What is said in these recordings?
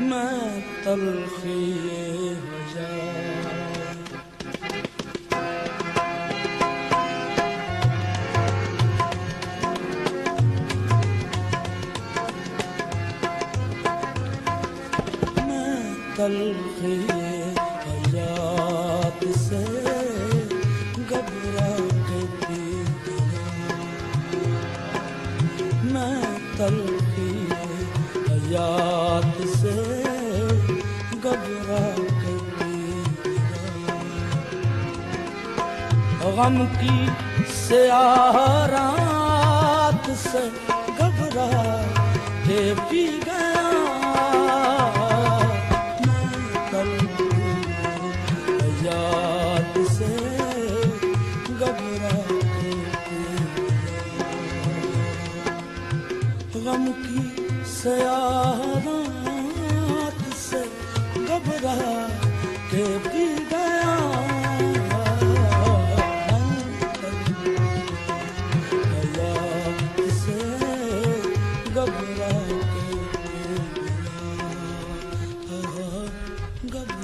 ما الطلخي وجار ما الطلخي حياتي سير قبر قدي ما الطلخي حياتي غم کی سیاہ رات سے گھبرا کے پی گیا۔ سے گھبرا غم کی سیاہ رات سے گھبرا کے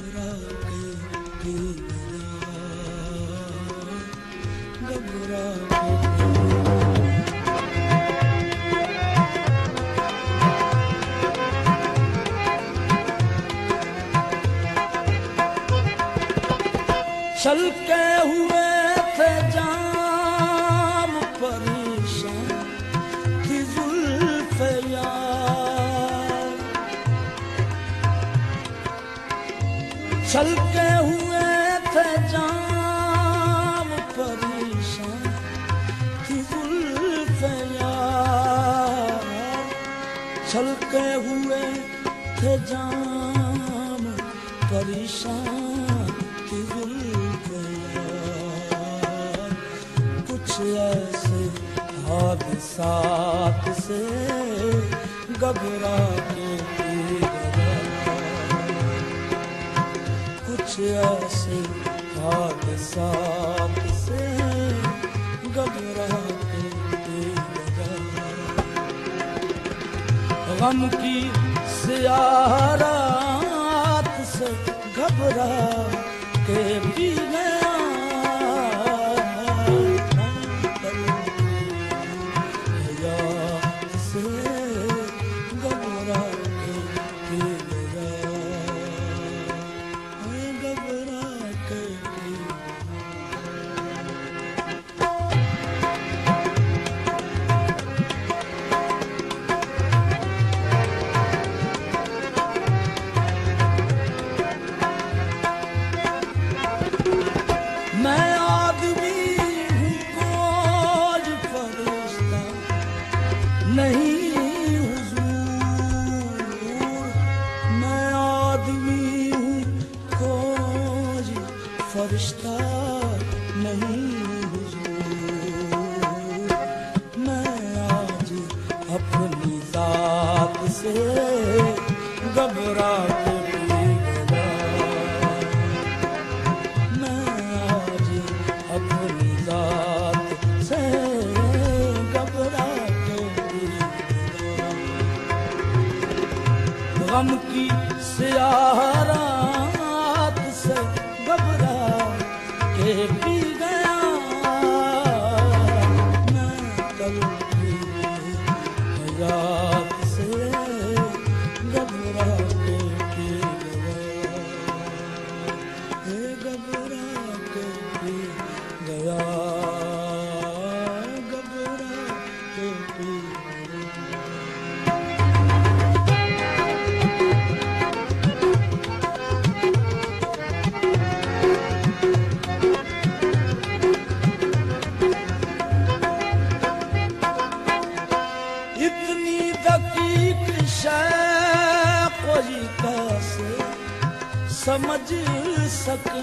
घबरा के पी गया घबरा के पी गया चल के हुए थे जाम चल के हुए थे जाम परेशान थी जुल्फ यार चल के हुए थे जाम परेशान थी जुल्फ यार कुछ ऐसे हादसात से घबरा के कुछ ऐसे हादसात से घबरा के पी गया गम की सियारात से घबरा के जात से घबरा के पी गया मैं आज अपनी जात से घबरा के पी गया। गम की सियारात دقیق شے کوئی کیسے سمجھ سکے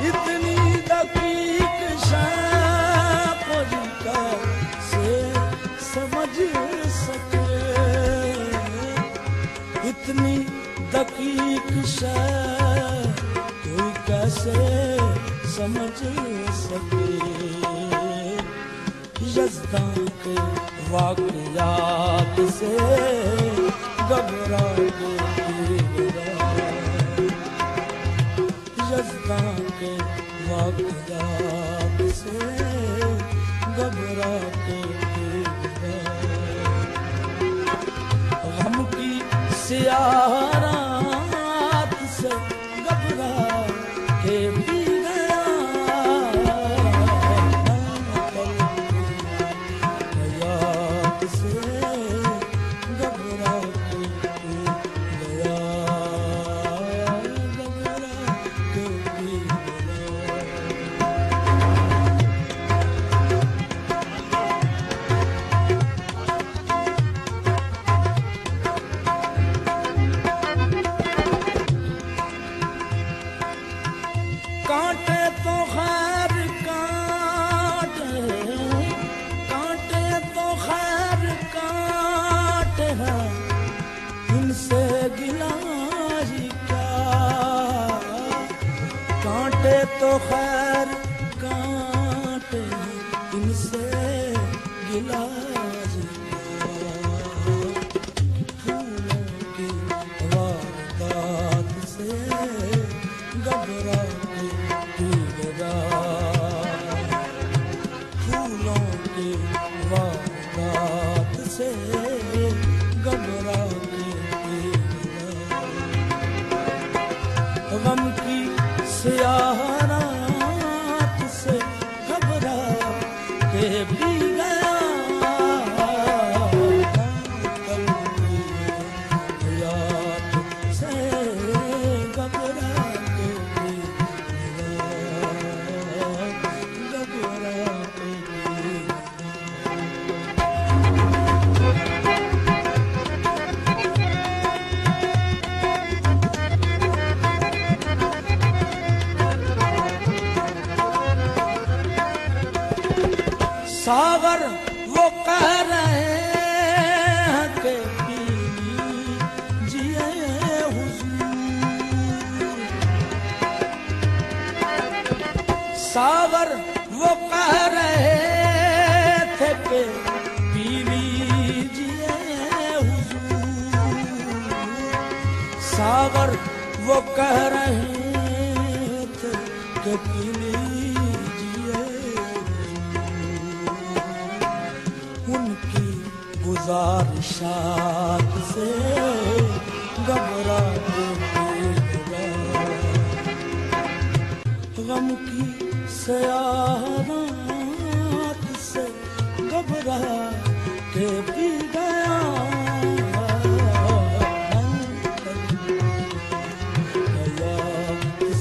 اتنی دقیق شے کوئی کیسے سمجھ سکے اتنی دقیق شے کوئی کیسے سمجھ سکے यजदा के वाकयात से घबरा यजदा के वाकयात से घबरा के गम की सियाह זוכר ساور وہ کہہ رہے ہیں کہ جیے حضور۔ ساور وہ کہہ رہے تھے کہ پیلی جیے حضور۔ ساور وہ کہہ رہے تھے کہ پیلی گلزار شاد سے گھبرا غم کی سیاحت سے گھبرا کے پی گیا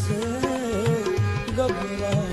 سے گھبرا